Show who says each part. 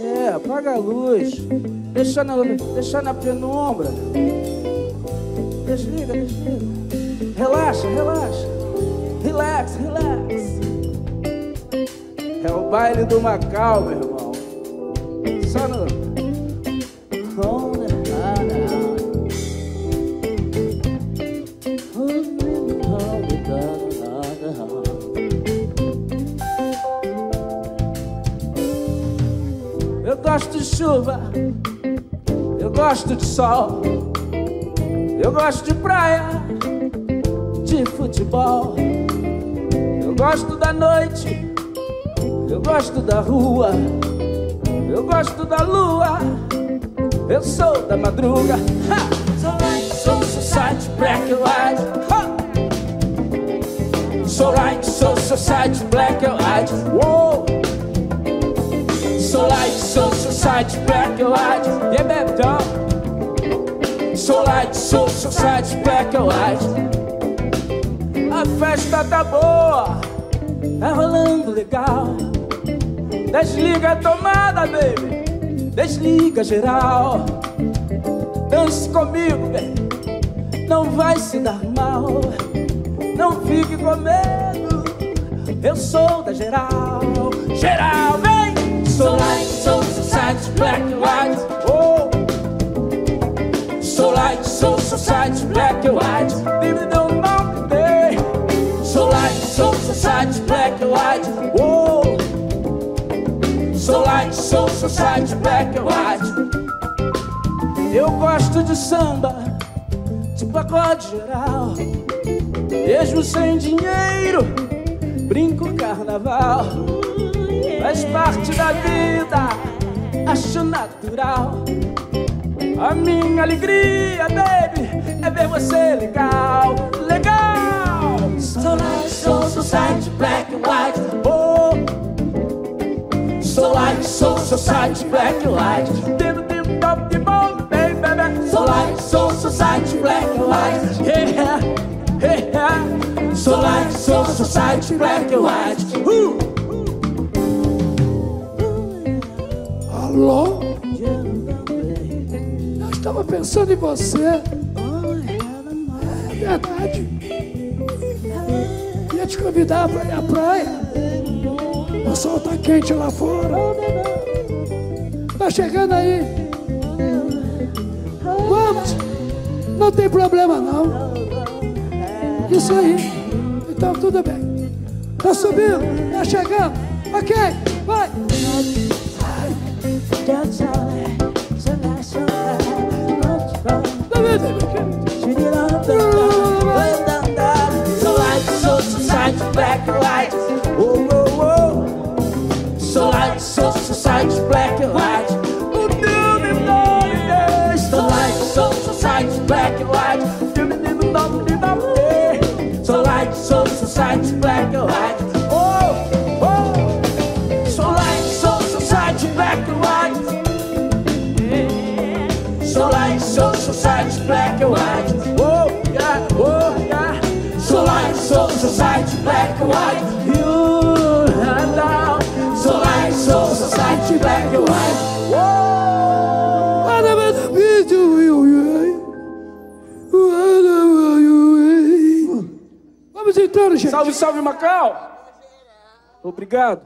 Speaker 1: É, apaga a luz. Deixa na, deixa na penumbra. Desliga, desliga. Relaxa, relaxa. Relax, relax. É o baile do Macau, meu irmão. Só no. Eu gosto de chuva, eu gosto de sol, eu gosto de praia, de futebol, eu gosto da noite, eu gosto da rua, eu gosto da lua, eu sou da madruga. Ha! So light, so society, black and white. Ha! So light, so society, black and white. Whoa! Society, black and white. Yeah, baby, dog. So light, so society, black and white. A festa tá boa, tá rolando legal. Desliga a tomada, baby. Desliga geral. Dance comigo, baby. Não vai se dar mal. Não fique com medo. Eu sou da geral. Geral, so light, so society, black and white. Eu gosto de samba, de pagode geral. Mesmo sem dinheiro, brinco carnaval. Faz parte da vida, acho natural. A minha alegria, baby, é ver você so light, so society, black and white. Dim, dim, dum, dim, bum, baby, baby. So light, so society, black and white. Yeah, yeah. So light, so society, black and white. Ooh.
Speaker 2: Alô? Eu estava pensando em você. É verdade. Ia te convidar para ir à praia. O sol tá quente lá fora. Tá chegando aí. Vamos. Não tem problema não. Isso aí. Então tudo bem. Tá subindo, tá chegando. Ok, vai.
Speaker 1: So whoa. So light, so society, black and white. Oh, do me lonely days. So light, so society, black and white. Do me, do me, do me, do me. So light, so society, black and white. Oh, oh. So light, so society, black and white.
Speaker 2: Vamos entrando, gente.
Speaker 1: Salve, salve, Macau. Obrigado.